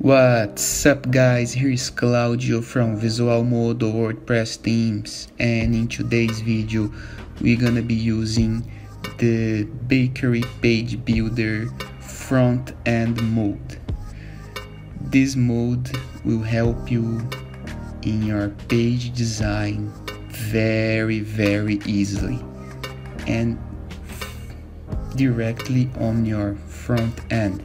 What's up guys, here is Claudio from Visualmodo WordPress themes and in today's video we're gonna be using the Bakery Page Builder front end mode. This mode will help you in your page design very very easily and directly on your front end.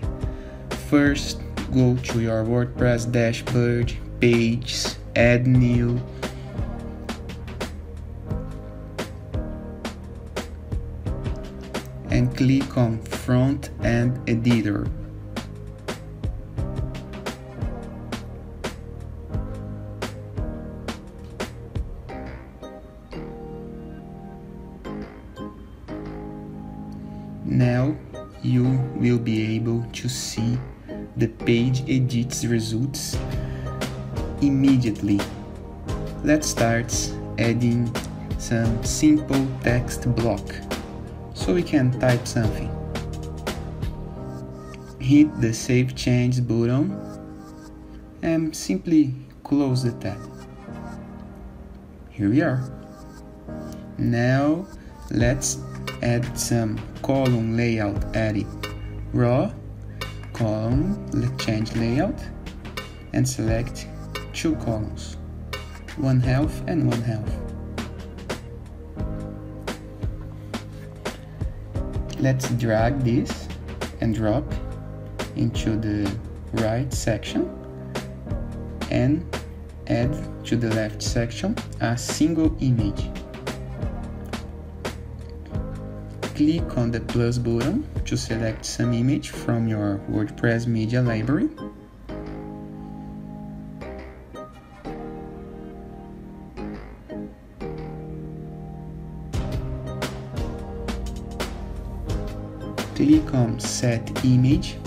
First go to your WordPress dashboard, pages, add new, and click on front end editor. Now you will be able to see the page edits results immediately. Let's start adding some simple text block so we can type something. Hit the Save Change button and simply close the tab. Here we are. Now let's add some column layout edit. Row column, let's change layout, and select two columns, one half and one half. Let's drag this and drop into the right section and add to the left section a single image. Click on the plus button to select some image from your WordPress media library. Click on set image.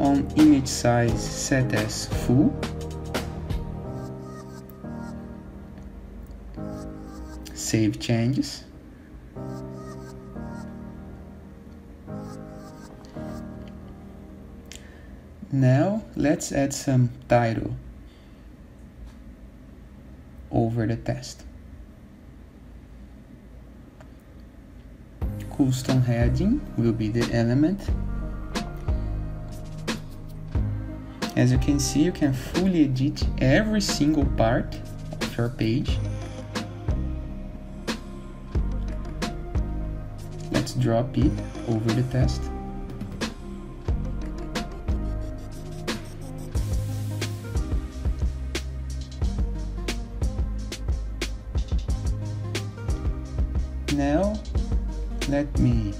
On image size set as full. Save changes. Now let's add some title over the text. Custom heading will be the element. As you can see, you can fully edit every single part of your page. Let's drop it over the text. Now, let me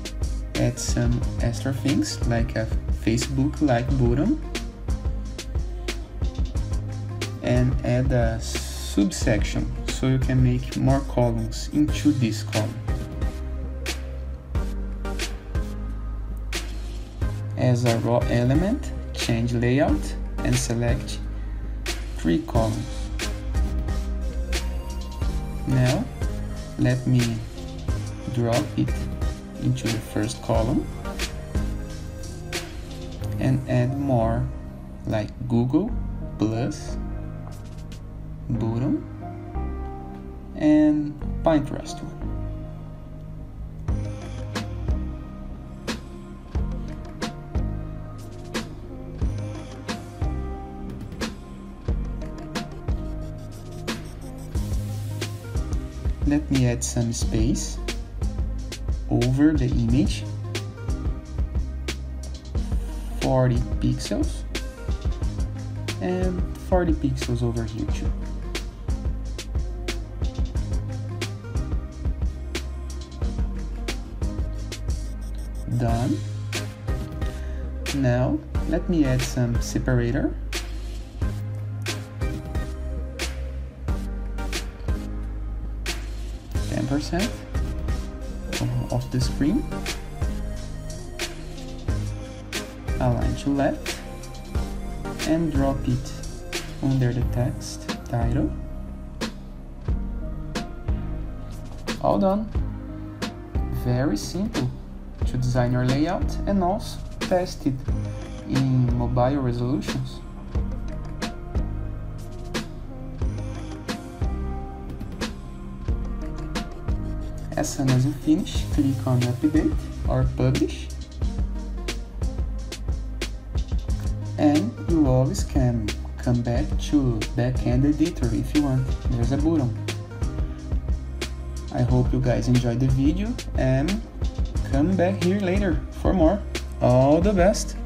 add some extra things like a Facebook like button and add a subsection so you can make more columns into this column. As a row element, change layout and select three columns. Now, let me drop it into the first column and add more like Google plus button and Pinterest one. Let me add some space over the image 40 pixels and 40 pixels over here too. Done. Now let me add some separator. Ten percent Uh, of the screen. Align to left and drop it under the text title. All done. Very simple to design your layout and also test it in mobile resolutions. As soon as you finish, click on update or publish. And you always can come back to backend editor if you want. There's a button. I hope you guys enjoyed the video and come back here later for more. All the best!